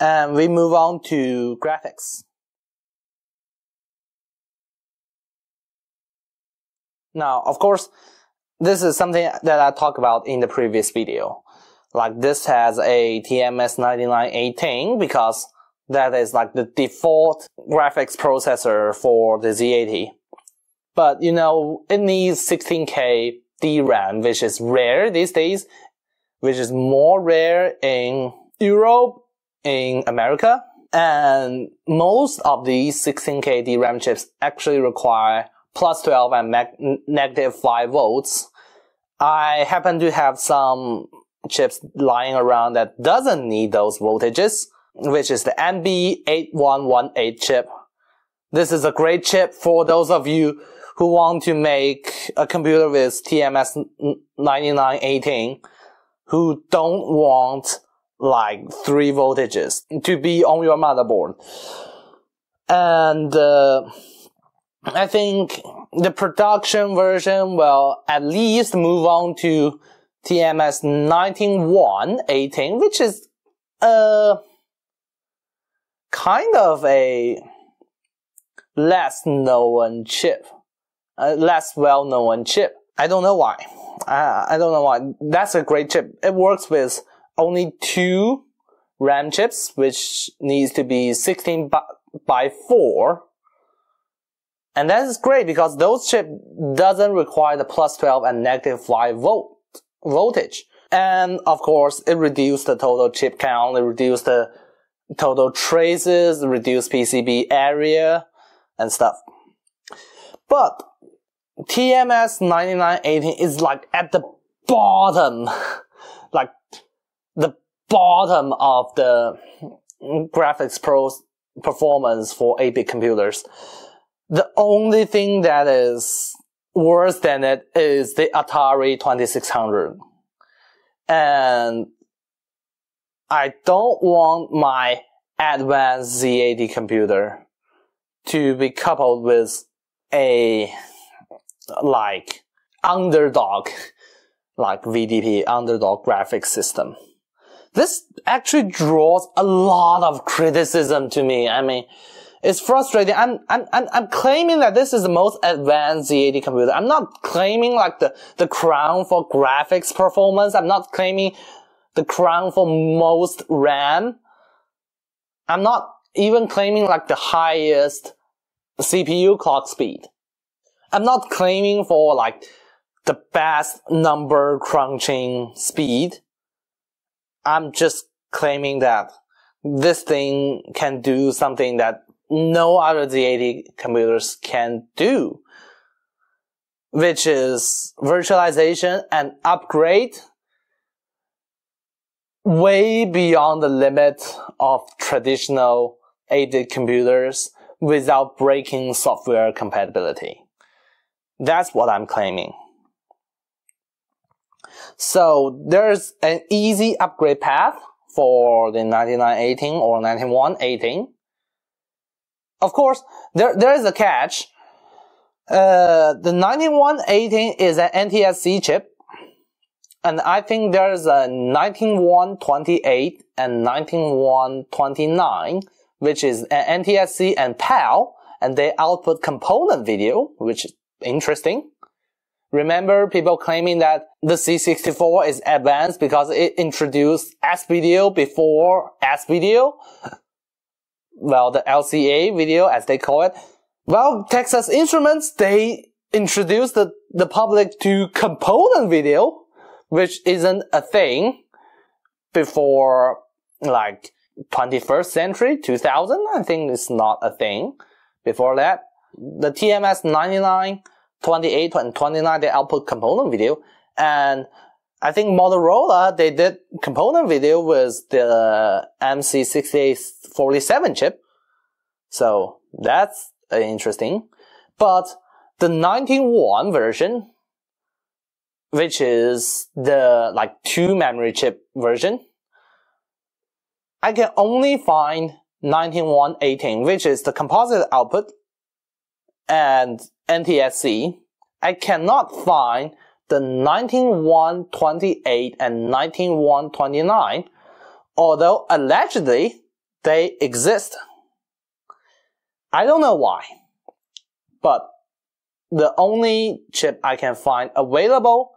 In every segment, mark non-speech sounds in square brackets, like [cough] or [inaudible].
And we move on to graphics. Now, of course, this is something that I talked about in the previous video. Like this has a TMS 9918 because that is like the default graphics processor for the Z80. But you know, it needs 16K DRAM, which is rare these days, which is more rare in Europe, in America. And most of these 16K DRAM chips actually require plus 12 and negative 5 volts. I happen to have some chips lying around that doesn't need those voltages, which is the MB8118 chip. This is a great chip for those of you who want to make a computer with TMS 9918 who don't want like three voltages to be on your motherboard. And, uh, I think the production version will at least move on to TMS 19118, which is a kind of a less known chip, a less well known chip. I don't know why. I, I don't know why. That's a great chip. It works with only two RAM chips, which needs to be 16 by, by 4 and that is great because those chip doesn't require the plus 12 and negative 5 volt voltage. And of course, it reduced the total chip count, it reduced the total traces, reduced PCB area and stuff. But TMS 9918 is like at the bottom, [laughs] like bottom of the graphics pros performance for 8-bit computers. The only thing that is worse than it is the Atari 2600. And I don't want my advanced Z80 computer to be coupled with a like underdog, like VDP underdog graphics system. This actually draws a lot of criticism to me. I mean, it's frustrating. I'm, I'm, I'm, I'm claiming that this is the most advanced Z80 computer. I'm not claiming like the, the crown for graphics performance. I'm not claiming the crown for most RAM. I'm not even claiming like the highest CPU clock speed. I'm not claiming for like the best number crunching speed. I'm just claiming that this thing can do something that no other Z80 computers can do, which is virtualization and upgrade way beyond the limit of traditional 8-bit computers without breaking software compatibility. That's what I'm claiming. So there's an easy upgrade path for the 9918 or 19118 of course, there, there is a catch. Uh, the 9118 is an NTSC chip. And I think there's a 19128 and 19129, which is an NTSC and PAL, and they output component video, which is interesting. Remember people claiming that the C64 is advanced because it introduced S video before S video? well, the LCA video, as they call it. Well, Texas Instruments, they introduced the, the public to component video, which isn't a thing before like 21st century, 2000. I think it's not a thing before that. The TMS 99, 28, and 29, they output component video. And I think Motorola, they did component video with the MC6847 chip. So that's interesting. But the 19.1 version, which is the like two memory chip version, I can only find 19118, which is the composite output and NTSC. I cannot find the 19128 and 19129, although allegedly they exist. I don't know why, but the only chip I can find available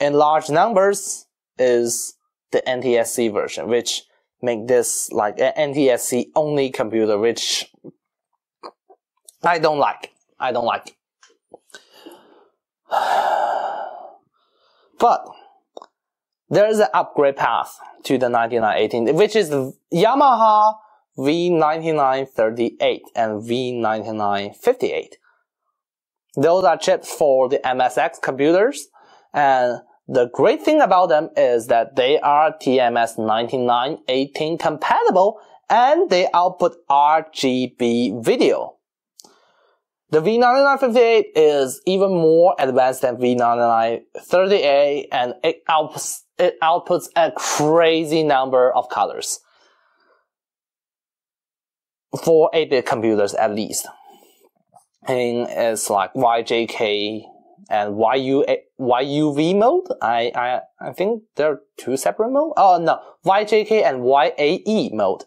in large numbers is the NTSC version, which make this like an NTSC only computer, which I don't like. I don't like. it. [sighs] But there is an upgrade path to the 9918, which is the Yamaha V9938 and V9958. Those are chips for the MSX computers, and the great thing about them is that they are TMS 9918 compatible and they output RGB video. The V9958 is even more advanced than V9938 and it outputs, it outputs a crazy number of colors. For 8-bit computers at least. And it's like YJK and YU, YUV mode. I, I, I think there are two separate modes. Oh no, YJK and YAE mode.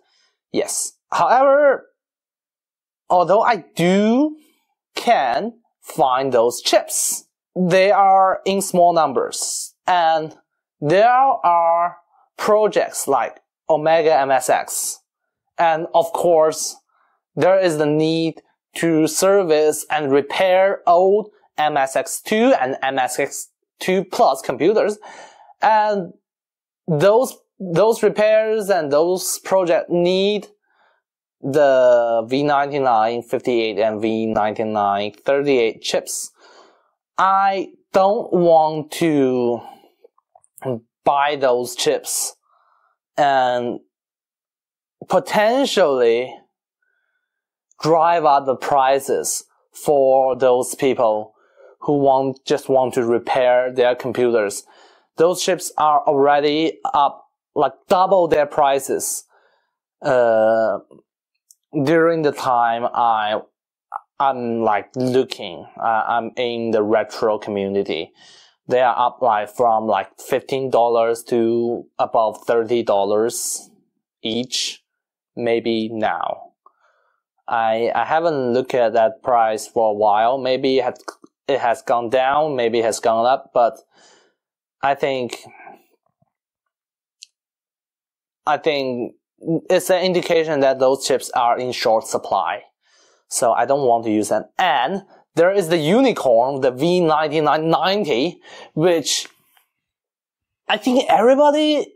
Yes. However, although I do can find those chips. They are in small numbers and there are projects like Omega MSX. And of course, there is the need to service and repair old MSX2 and MSX2 Plus computers. And those, those repairs and those projects need the V9958 and V9938 chips. I don't want to buy those chips and potentially drive up the prices for those people who want just want to repair their computers. Those chips are already up like double their prices. Uh, during the time I I'm like looking, uh, I'm in the retro community. They are up like from like fifteen dollars to above thirty dollars each, maybe now. I I haven't looked at that price for a while. Maybe it has, it has gone down, maybe it has gone up, but I think I think it's an indication that those chips are in short supply. So I don't want to use them. And there is the unicorn, the V9990, which I think everybody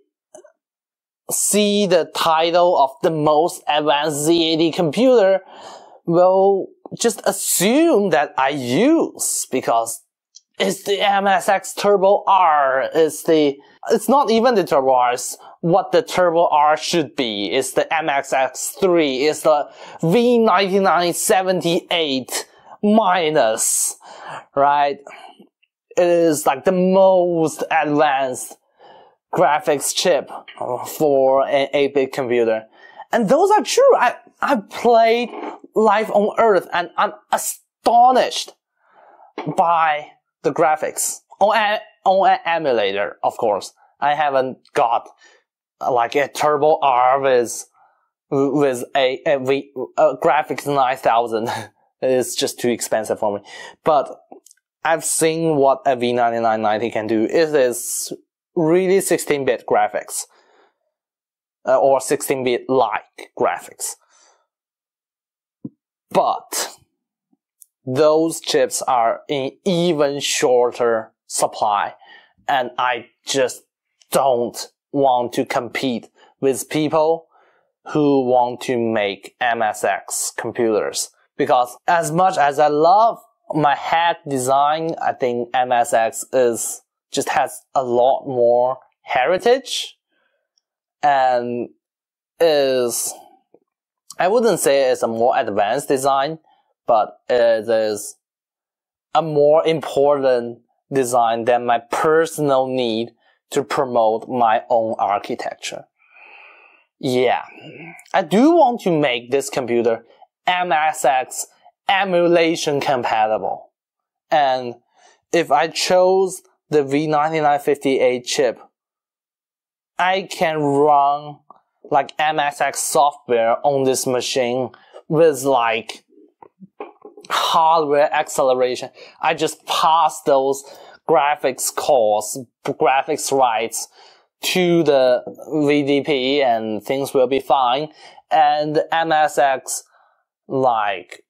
see the title of the most advanced Z80 computer will just assume that I use because it's the MSX Turbo R. It's the, it's not even the Turbo R. It's what the Turbo R should be. It's the MSX3. It's the V9978 minus, right? It is like the most advanced graphics chip for an 8-bit computer. And those are true. I, I played Life on Earth and I'm astonished by the graphics on a, on an emulator, of course. I haven't got like a Turbo R with with a, a, v, a graphics 9000. is [laughs] just too expensive for me. But I've seen what a V9990 can do. It is really 16-bit graphics. Uh, or 16-bit like graphics. But those chips are in even shorter supply. And I just don't want to compete with people who want to make MSX computers. Because as much as I love my HEC design, I think MSX is just has a lot more heritage and is I wouldn't say it's a more advanced design, but it is a more important design than my personal need to promote my own architecture. Yeah, I do want to make this computer MSX emulation compatible. And if I chose the V9958 chip, I can run like MSX software on this machine with like hardware acceleration. I just pass those graphics calls, graphics writes to the VDP and things will be fine. And MSX like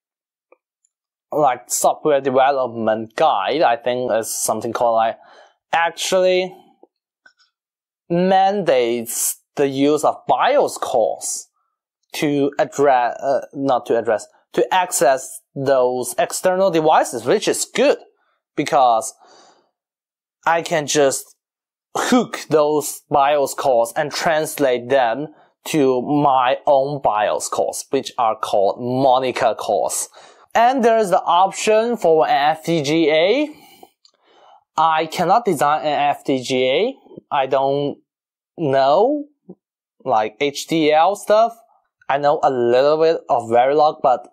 like software development guide, I think is something called like actually mandates the use of BIOS calls to address, uh, not to address, to access those external devices, which is good because I can just hook those BIOS calls and translate them to my own BIOS calls, which are called Monica cores. And there's the option for an FPGA. I cannot design an FPGA. I don't know like HDL stuff. I know a little bit of Verilog, but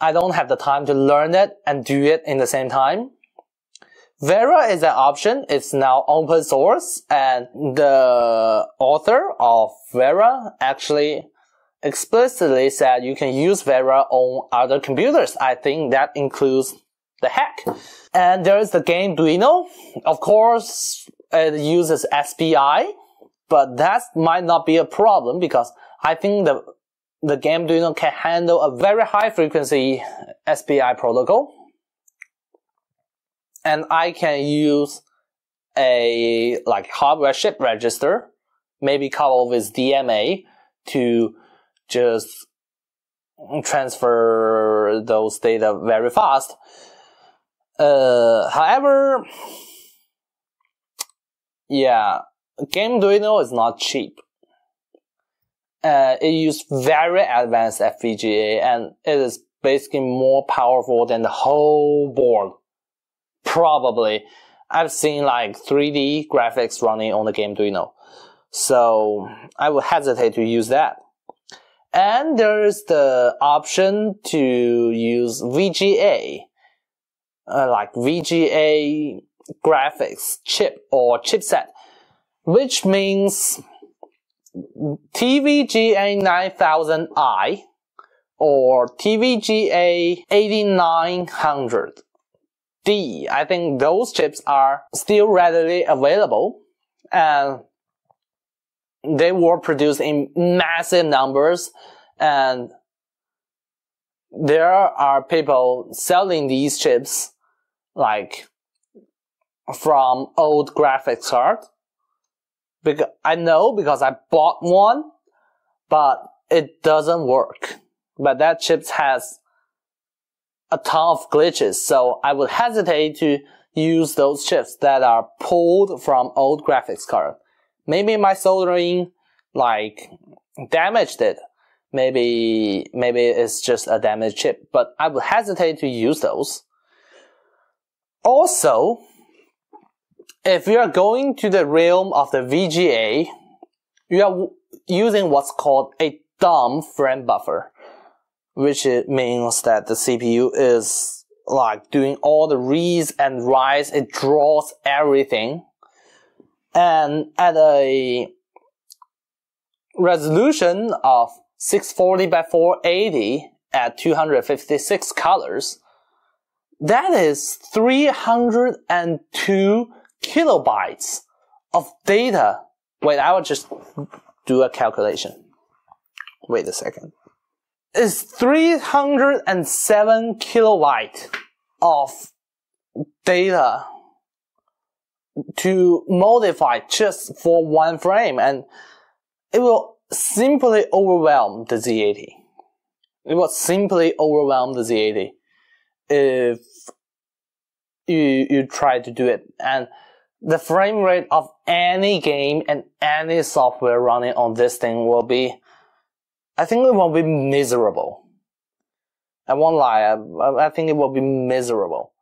I don't have the time to learn it and do it in the same time. Vera is an option. It's now open source and the author of Vera actually explicitly said you can use Vera on other computers. I think that includes the HEC. And there is the Gameduino. Of course, it uses SPI, but that might not be a problem because I think the the Gameduino can handle a very high frequency SPI protocol. And I can use a like hardware shift register, maybe coupled with DMA to just transfer those data very fast. Uh, however, yeah, Gameduino is not cheap uh, it uses very advanced FPGA and it is basically more powerful than the whole board. Probably. I've seen like 3D graphics running on the Game Gameduino. So I would hesitate to use that. And there's the option to use VGA, uh, like VGA graphics chip or chipset, which means TVGA 9000i or TVGA 8900D. I think those chips are still readily available and they were produced in massive numbers and there are people selling these chips like from old graphics cards because I know because I bought one, but it doesn't work. But that chip has a ton of glitches, so I would hesitate to use those chips that are pulled from old graphics card. Maybe my soldering like damaged it. Maybe maybe it's just a damaged chip, but I would hesitate to use those. Also, if you are going to the realm of the VGA, you are using what's called a dumb frame buffer, which means that the CPU is like doing all the reads and writes, it draws everything. And at a resolution of 640 by 480 at 256 colors, that is 302 kilobytes of data. Wait, I will just do a calculation. Wait a second. It's 307 kilobyte of data to modify just for one frame and it will simply overwhelm the Z80. It will simply overwhelm the Z80 if you, you try to do it. And the frame rate of any game and any software running on this thing will be, I think it will be miserable. I won't lie, I, I think it will be miserable.